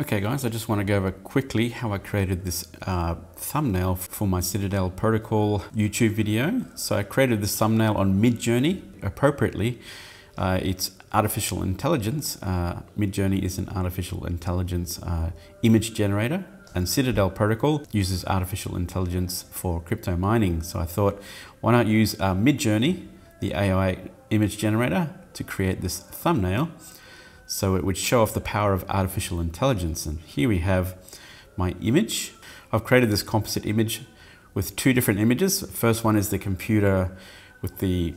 Okay guys, I just want to go over quickly how I created this uh, thumbnail for my Citadel Protocol YouTube video. So I created this thumbnail on Midjourney appropriately. Uh, it's artificial intelligence. Uh, Midjourney is an artificial intelligence uh, image generator and Citadel Protocol uses artificial intelligence for crypto mining. So I thought, why not use uh, Midjourney, the AI image generator, to create this thumbnail so it would show off the power of artificial intelligence. And here we have my image. I've created this composite image with two different images. First one is the computer with the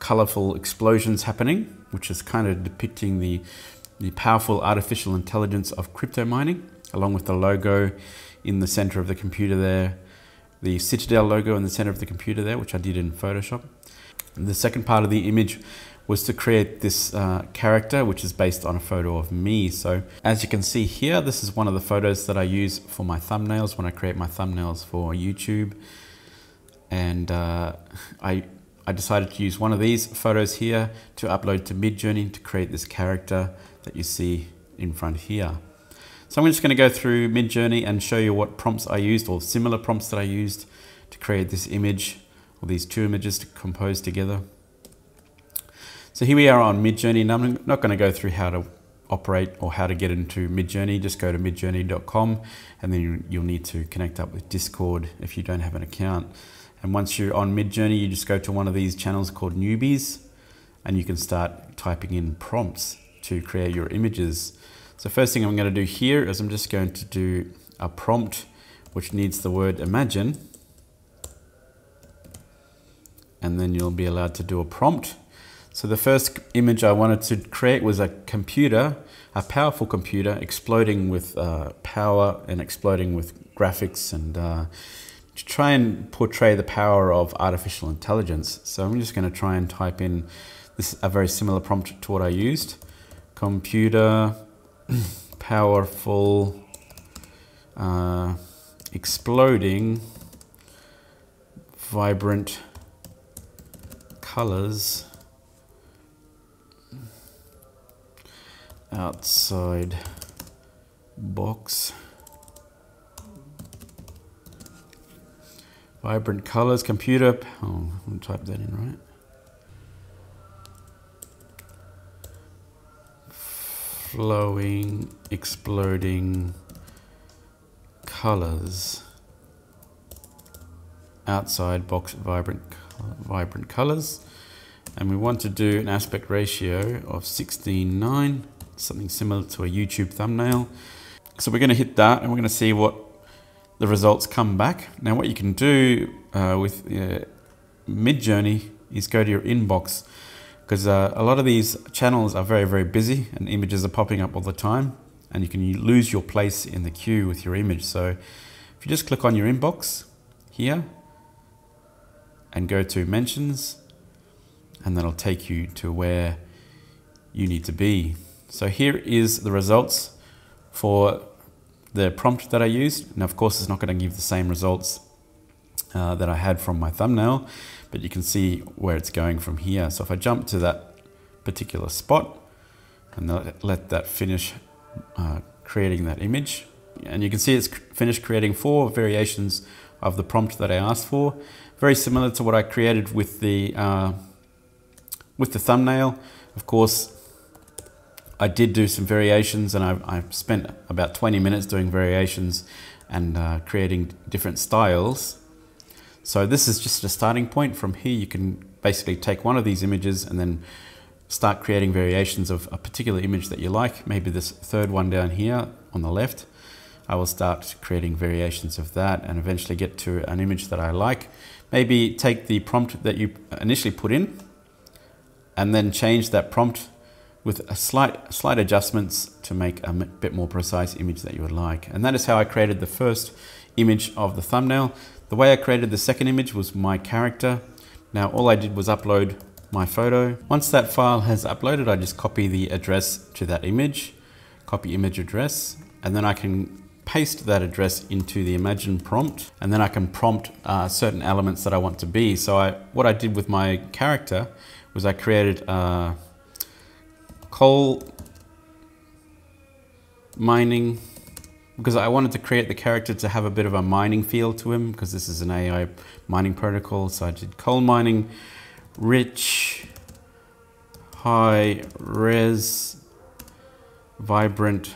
colorful explosions happening, which is kind of depicting the, the powerful artificial intelligence of crypto mining, along with the logo in the center of the computer there, the Citadel logo in the center of the computer there, which I did in Photoshop. And the second part of the image was to create this uh, character, which is based on a photo of me. So as you can see here, this is one of the photos that I use for my thumbnails when I create my thumbnails for YouTube. And uh, I, I decided to use one of these photos here to upload to Midjourney to create this character that you see in front here. So I'm just going to go through Midjourney and show you what prompts I used or similar prompts that I used to create this image or these two images to compose together. So here we are on Midjourney and I'm not going to go through how to operate or how to get into Midjourney. Just go to midjourney.com and then you'll need to connect up with Discord if you don't have an account. And once you're on Midjourney, you just go to one of these channels called Newbies and you can start typing in prompts to create your images. So first thing I'm going to do here is I'm just going to do a prompt which needs the word imagine and then you'll be allowed to do a prompt so the first image I wanted to create was a computer, a powerful computer exploding with uh, power and exploding with graphics and uh, to try and portray the power of artificial intelligence. So I'm just going to try and type in this a very similar prompt to what I used. Computer, powerful, uh, exploding, vibrant colors outside box. Vibrant colors, computer. Oh, I'll type that in right. Flowing, exploding colors. Outside box, vibrant, vibrant colors. And we want to do an aspect ratio of 16.9 something similar to a YouTube thumbnail. So we're going to hit that and we're going to see what the results come back. Now what you can do uh, with uh, Midjourney is go to your inbox because uh, a lot of these channels are very, very busy and images are popping up all the time and you can lose your place in the queue with your image. So if you just click on your inbox here and go to mentions and that'll take you to where you need to be. So here is the results for the prompt that I used. Now, of course, it's not going to give the same results uh, that I had from my thumbnail, but you can see where it's going from here. So if I jump to that particular spot and let that finish uh, creating that image, and you can see it's finished creating four variations of the prompt that I asked for. Very similar to what I created with the, uh, with the thumbnail. Of course, I did do some variations and I, I spent about 20 minutes doing variations and uh, creating different styles. So this is just a starting point. From here you can basically take one of these images and then start creating variations of a particular image that you like. Maybe this third one down here on the left. I will start creating variations of that and eventually get to an image that I like. Maybe take the prompt that you initially put in and then change that prompt with a slight, slight adjustments to make a bit more precise image that you would like. And that is how I created the first image of the thumbnail. The way I created the second image was my character. Now all I did was upload my photo. Once that file has uploaded, I just copy the address to that image, copy image address, and then I can paste that address into the Imagine prompt, and then I can prompt uh, certain elements that I want to be. So I, what I did with my character was I created uh, coal mining because I wanted to create the character to have a bit of a mining feel to him because this is an AI mining protocol. So I did coal mining, rich, high res, vibrant,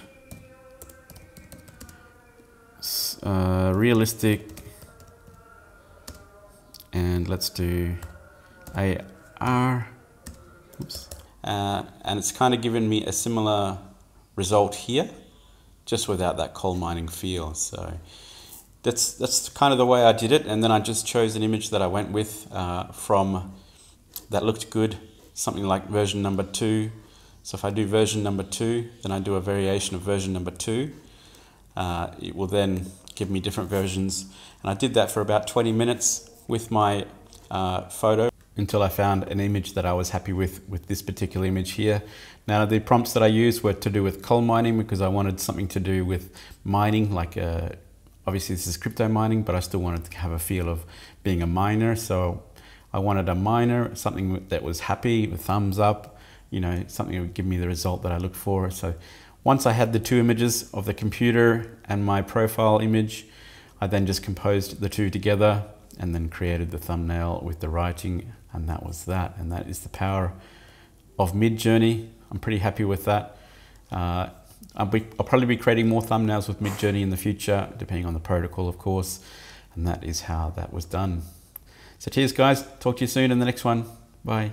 uh, realistic, and let's do AR. Oops. Uh, and it's kind of given me a similar result here just without that coal mining feel. So that's that's kind of the way I did it. And then I just chose an image that I went with uh, from that looked good, something like version number two. So if I do version number two, then I do a variation of version number two. Uh, it will then give me different versions. And I did that for about 20 minutes with my uh, photo until I found an image that I was happy with with this particular image here. Now the prompts that I used were to do with coal mining because I wanted something to do with mining like uh, obviously this is crypto mining but I still wanted to have a feel of being a miner. So I wanted a miner something that was happy with thumbs up you know something that would give me the result that I looked for. So once I had the two images of the computer and my profile image I then just composed the two together and then created the thumbnail with the writing and that was that. And that is the power of Midjourney. I'm pretty happy with that. Uh, I'll, be, I'll probably be creating more thumbnails with Midjourney in the future depending on the protocol of course and that is how that was done. So cheers guys. Talk to you soon in the next one. Bye